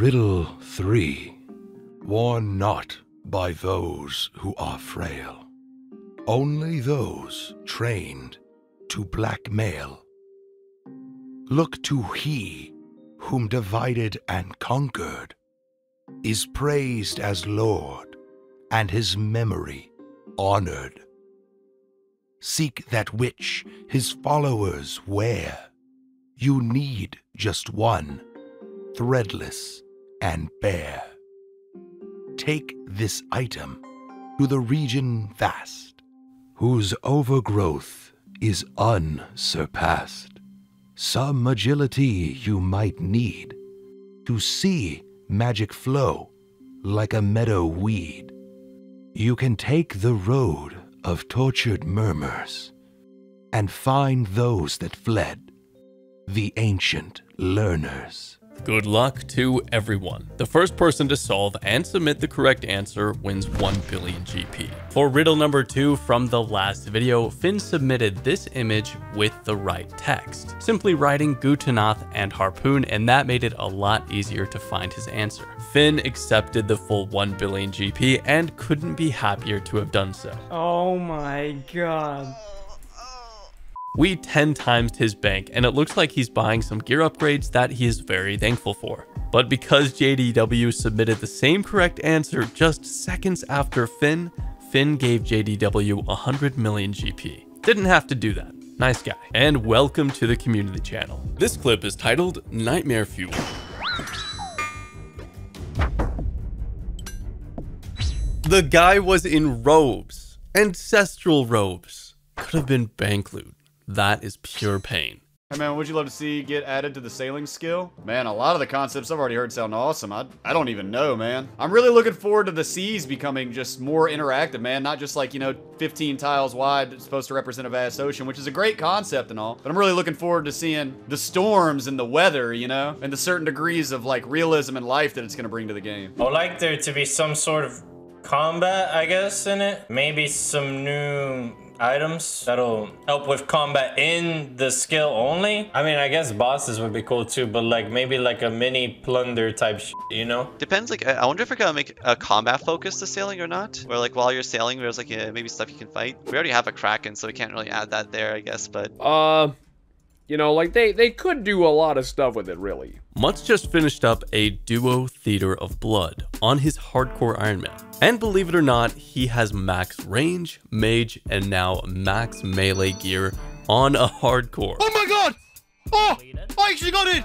Riddle 3 Worn not by those who are frail, only those trained to blackmail. Look to he whom divided and conquered is praised as Lord and his memory honored. Seek that which his followers wear. You need just one, threadless and bear. Take this item to the region vast, whose overgrowth is unsurpassed. Some agility you might need to see magic flow like a meadow weed. You can take the road of tortured murmurs and find those that fled, the ancient learners. Good luck to everyone. The first person to solve and submit the correct answer wins 1 billion GP. For riddle number 2 from the last video, Finn submitted this image with the right text, simply writing Gutanath and Harpoon and that made it a lot easier to find his answer. Finn accepted the full 1 billion GP and couldn't be happier to have done so. Oh my god. We 10 times his bank and it looks like he's buying some gear upgrades that he is very thankful for. But because JDW submitted the same correct answer just seconds after Finn, Finn gave JDW 100 million GP. Didn't have to do that. Nice guy. And welcome to the community channel. This clip is titled Nightmare Fuel. The guy was in robes. Ancestral robes. Could have been bank loot. That is pure pain. Hey man, would you love to see get added to the sailing skill? Man, a lot of the concepts I've already heard sound awesome. I, I don't even know, man. I'm really looking forward to the seas becoming just more interactive, man. Not just like, you know, 15 tiles wide, it's supposed to represent a vast ocean, which is a great concept and all. But I'm really looking forward to seeing the storms and the weather, you know? And the certain degrees of like realism and life that it's gonna bring to the game. I would like there to be some sort of combat, I guess, in it. Maybe some new items that'll help with combat in the skill only. I mean, I guess bosses would be cool too, but like maybe like a mini plunder type you know? Depends, like, I wonder if we're gonna make a combat focus to sailing or not. Where like while you're sailing, there's like yeah, maybe stuff you can fight. We already have a Kraken, so we can't really add that there, I guess, but... Uh, you know, like they, they could do a lot of stuff with it, really. Muts just finished up a duo Theater of Blood on his hardcore Iron Man. And believe it or not, he has max range, mage, and now max melee gear on a hardcore. Oh my god! Oh! I actually got it!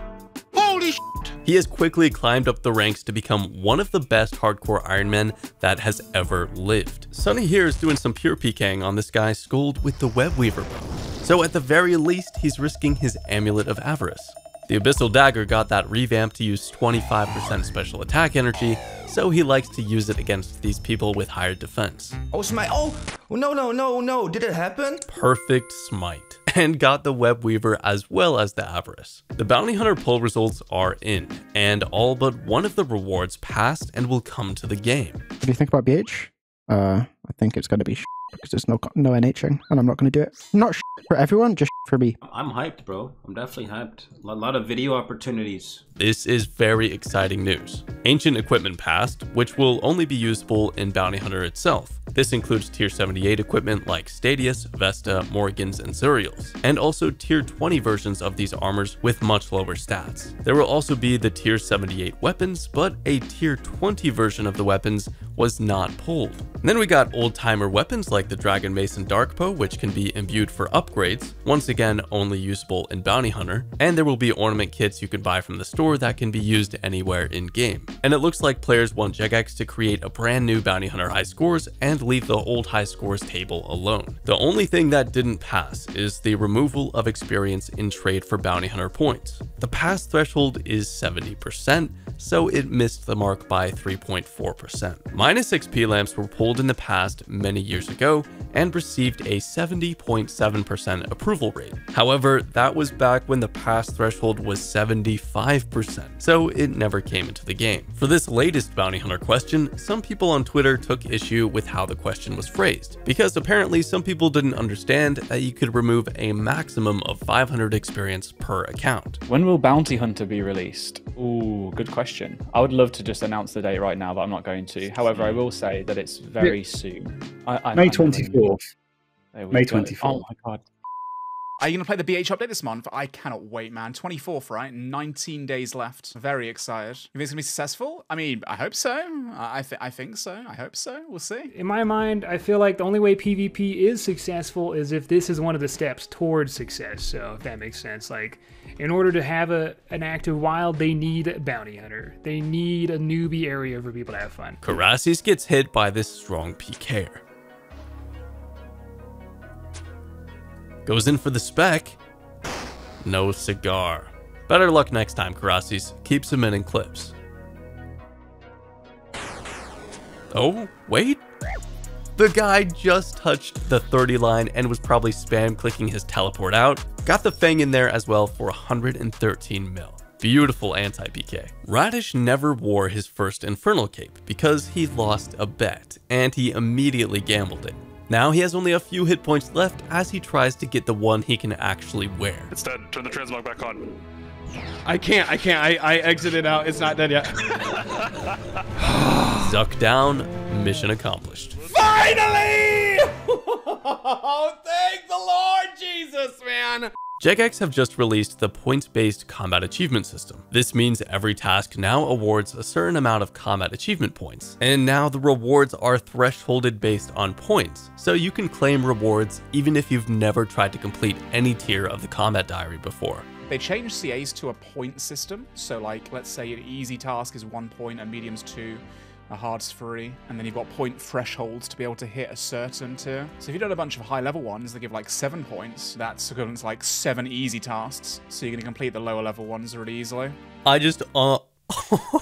Holy sh He has quickly climbed up the ranks to become one of the best hardcore Iron Men that has ever lived. Sonny here is doing some pure PKing on this guy's Skuld with the Web Weaver bow. So at the very least, he's risking his Amulet of Avarice. The Abyssal Dagger got that revamp to use 25% special attack energy, so he likes to use it against these people with higher defense. Oh, smite. Oh, no, no, no, no. Did it happen? Perfect smite. And got the Web Weaver as well as the Avarice. The Bounty Hunter pull results are in, and all but one of the rewards passed and will come to the game. What do you think about BH? Uh, I think it's going to be because there's no no NHing, and I'm not going to do it. Not for everyone, just for me. I'm hyped, bro. I'm definitely hyped. A lot of video opportunities. This is very exciting news. Ancient equipment passed, which will only be usable in Bounty Hunter itself. This includes tier 78 equipment like Statius, Vesta, Morgans, and Zuriel's, and also tier 20 versions of these armors with much lower stats. There will also be the tier 78 weapons, but a tier 20 version of the weapons was not pulled. Then we got old-timer weapons like the Dragon Mason and Darkbow, which can be imbued for upgrades, once again only usable in Bounty Hunter, and there will be ornament kits you can buy from the store that can be used anywhere in-game. And it looks like players want Jagex to create a brand new Bounty Hunter high scores and leave the old high scores table alone. The only thing that didn't pass is the removal of experience in trade for Bounty Hunter points. The pass threshold is 70%, so it missed the mark by 3.4%. Minus XP lamps were pulled in the past many years ago and received a 70.7% approval rate. However, that was back when the pass threshold was 75%, so it never came into the game. For this latest Bounty Hunter question, some people on Twitter took issue with how the question was phrased, because apparently some people didn't understand that you could remove a maximum of 500 experience per account. When will Bounty Hunter be released? Ooh, good question. I would love to just announce the date right now, but I'm not going to. However, I mm. will say that it's very soon. I, I, May I'm twenty fourth. May go. twenty Oh fourth. my god. Are you going to play the BH update this month? I cannot wait, man. 24th, right? 19 days left. Very excited. You think it's going to be successful? I mean, I hope so. I, I, th- I think so. I hope so. We'll see. In my mind, I feel like the only way PvP is successful is if this is one of the steps towards success. So if that makes sense, like in order to have a an active wild, they need a bounty hunter. They need a newbie area for people to have fun. Korasis gets hit by this strong PKer. Goes in for the spec. No cigar. Better luck next time, Korasis. Keep submitting clips. Oh, wait. The guy just touched the 30 line and was probably spam clicking his teleport out. Got the Fang in there as well for 113 mil. Beautiful anti-PK. Radish never wore his first Infernal Cape because he lost a bet and he immediately gambled it. Now he has only a few hit points left as he tries to get the one he can actually wear. It's dead. Turn the transmog back on. I can't. I can't. I, I exited out. It's not dead yet. Zuk down, mission accomplished. Finally! oh, thank the Lord Jesus, man. Jagex have just released the points-based combat achievement system. This means every task now awards a certain amount of combat achievement points, and now the rewards are thresholded based on points, so you can claim rewards even if you've never tried to complete any tier of the combat diary before. They changed CAs to a point system. So, like, let's say an easy task is one point, a medium's two, a hard's three, and then you've got point thresholds to be able to hit a certain tier. So if you've done a bunch of high level ones that give like seven points, that's equivalent to like seven easy tasks. So you're to complete the lower level ones really easily. I just uh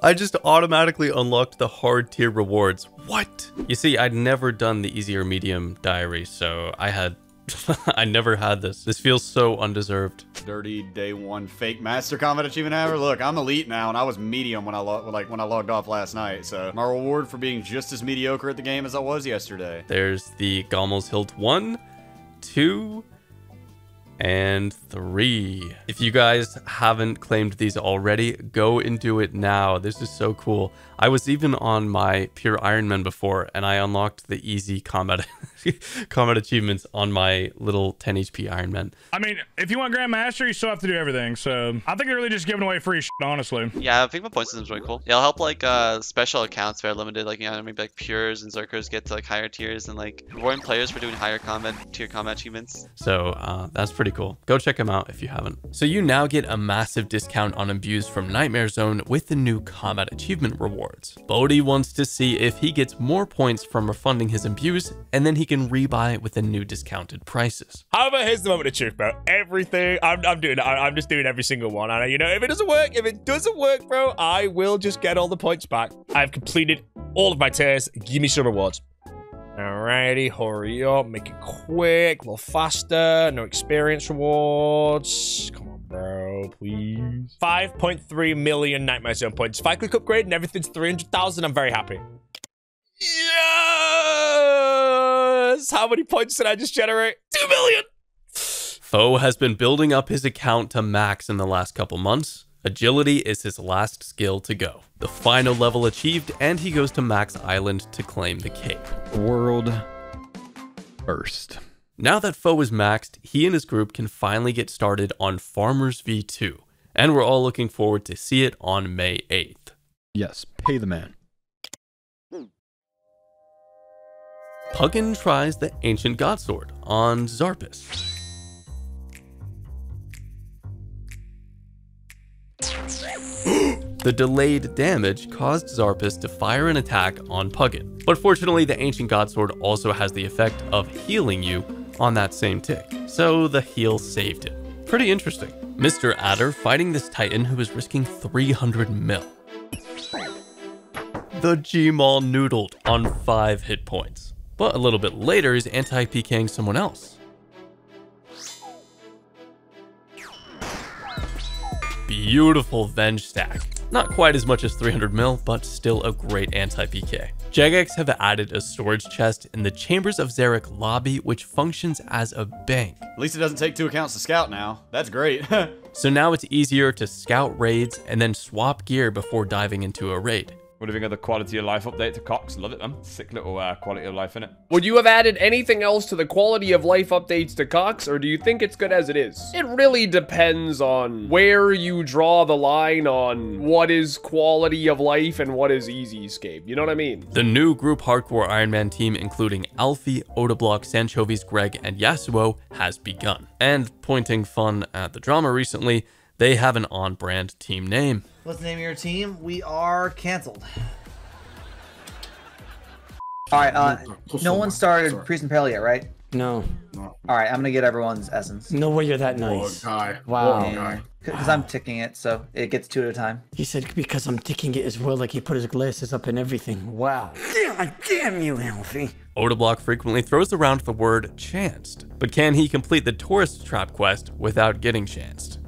I just automatically unlocked the hard tier rewards. What? You see, I'd never done the easy or medium diary, so I had I never had this. This feels so undeserved. Dirty day one fake master combat achievement ever. Look, I'm elite now, and I was medium when I like when I logged off last night. So my reward for being just as mediocre at the game as I was yesterday. There's the Ghommal's Hilt 1, 2, and 3. If you guys haven't claimed these already, go and do it now. This is so cool. I was even on my pure Ironman before, and I unlocked the easy combat combat achievements on my little 10 HP Ironman. I mean, if you want Grandmaster, you still have to do everything. So I think they're really just giving away free shit, honestly. Yeah, I think the point system's really cool. Yeah, it'll help like uh special accounts that are limited, like you know, maybe like pures and zerkers get to like higher tiers and like rewarding players for doing higher combat tier combat achievements. So uh, that's pretty cool. Go check them out if you haven't. So you now get a massive discount on imbues from Nightmare Zone with the new combat achievement rewards. B0aty wants to see if he gets more points from refunding his imbues, and then he can rebuy with the new discounted prices. However, here's the moment of truth, bro. Everything I'm, I'm doing, I, I'm just doing every single one. And you know, if it doesn't work, if it doesn't work, bro, I will just get all the points back. I've completed all of my tiers. Give me some rewards. Alrighty, hurry up, make it quick, a little faster. No experience rewards. Come on, bro, please. 5.3 million Nightmare Zone points. If I click upgrade and everything's 300,000, I'm very happy. Yes! How many points did I just generate? 2 million! Foe has been building up his account to max in the last couple months. Agility is his last skill to go. The final level achieved, and he goes to Max Island to claim the cape. World first. Now that Foe is maxed, he and his group can finally get started on Farmers V2, and we're all looking forward to see it on May 8th. Yes, pay the man. Puggin tries the Ancient God Sword on Zarpus. the delayed damage caused Zarpus to fire an attack on Puggin, but fortunately the Ancient Godsword also has the effect of healing you on that same tick, so the heal saved him. Pretty interesting. Mr. Adder fighting this Titan who is risking 300 mil. The G-Maul noodled on 5 hit points, but a little bit later is anti-PKing someone else. Beautiful Venge stack. Not quite as much as 300 mil, but still a great anti-PK. Jagex have added a storage chest in the Chambers of Xeric lobby, which functions as a bank. At least it doesn't take two accounts to scout now. That's great. So now it's easier to scout raids and then swap gear before diving into a raid. What do you think of the quality of life update to Cox? Love it, man. Sick little uh, quality of life in it. Would you have added anything else to the quality of life updates to Cox, or do you think it's good as it is? It really depends on where you draw the line on what is quality of life and what is easy escape. You know what I mean? The new group hardcore Iron Man team, including Alfie, Odablock, Sanchovies, Greg, and Yasuo, has begun. And pointing fun at the drama recently, they have an on-brand team name. What's the name of your team? We are canceled. All right, uh, no one started Priest in Peril yet, right? No. All right, I'm gonna get everyone's essence. No way you're that nice. guy. Wow. Because I'm ticking it, so it gets two at a time. He said because I'm ticking it as well, like he put his glasses up and everything. Wow. Damn, damn you, Alfie. Odablock frequently throws around the word chanced, but can he complete the tourist trap quest without getting chanced?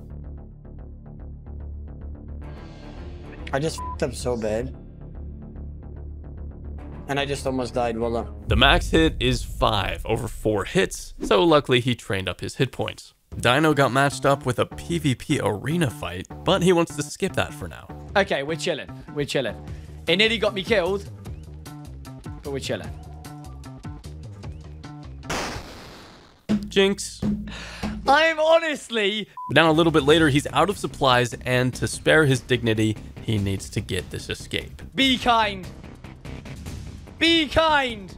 I just f***ed up so bad. And I just almost died, voila. The max hit is 5 over 4 hits, so luckily he trained up his hit points. Dino got matched up with a PvP arena fight, but he wants to skip that for now. Okay, we're chilling. We're chilling. It nearly got me killed, but we're chilling. Jinx. I'm honestly... But now a little bit later, he's out of supplies, and to spare his dignity, he needs to get this escape. Be kind. Be kind.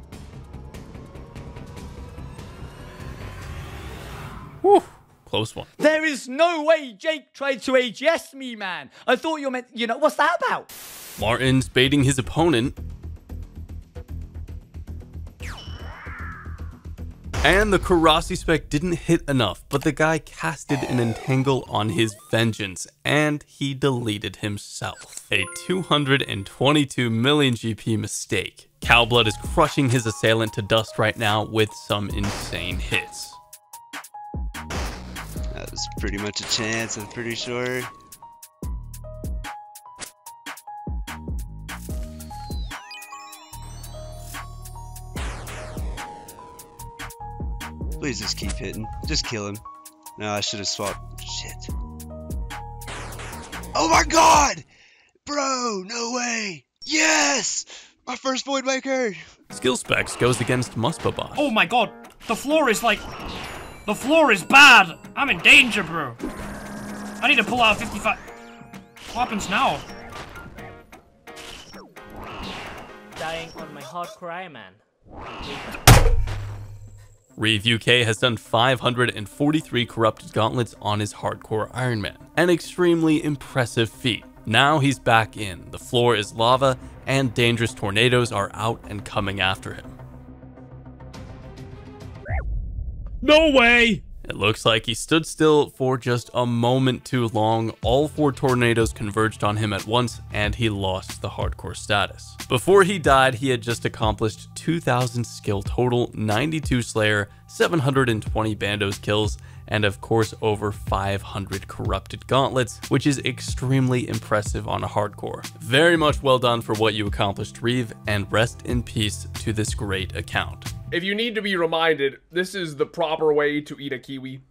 Whew, close one. There is no way Jake tried to AGS me, man. I thought you meant, you know, what's that about? Martin's baiting his opponent. And the Korasi spec didn't hit enough, but the guy casted an entangle on his vengeance, and he deleted himself. A 222 million GP mistake. Cowblood is crushing his assailant to dust right now with some insane hits. That was pretty much a chance, I'm pretty sure. Please just keep hitting. Just kill him. No, I should have swapped. Shit. Oh my god! Bro, no way! Yes! My first Voidwaker! Skill specs goes against Muspabot. Oh my god, the floor is like... The floor is bad! I'm in danger, bro! I need to pull out 55... What happens now? Dying on my hardcore Iron Man. Reeve UK has done 543 corrupted gauntlets on his hardcore Iron Man, an extremely impressive feat. Now he's back in, the floor is lava, and dangerous tornadoes are out and coming after him. No way! It looks like he stood still for just a moment too long. All four tornadoes converged on him at once, and he lost the hardcore status. Before he died, he had just accomplished 2,000 skill total, 92 Slayer, 720 Bandos kills, and of course over 500 corrupted gauntlets, which is extremely impressive on a hardcore. Very much well done for what you accomplished, Reeve, and rest in peace to this great account. If you need to be reminded, this is the proper way to eat a kiwi.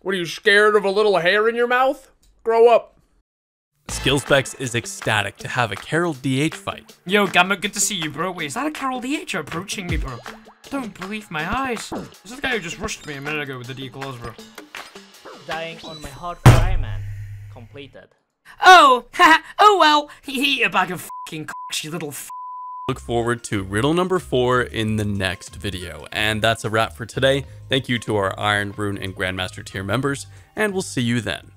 What are you scared of a little hair in your mouth? Grow up. Skillspecs is ecstatic to have a Carol DH fight. Yo, Gamma, good to see you, bro. Wait, is that a Carol DH approaching me, bro? Don't believe my eyes. This is the guy who just rushed me a minute ago with the declaws, bro. Dying on my hardcore Iron Man. Completed. Oh, haha, oh well. He a bag of fucking cocks, you little f Look forward to riddle number four in the next video. And that's a wrap for today. Thank you to our Iron, Rune, and Grandmaster tier members, and we'll see you then.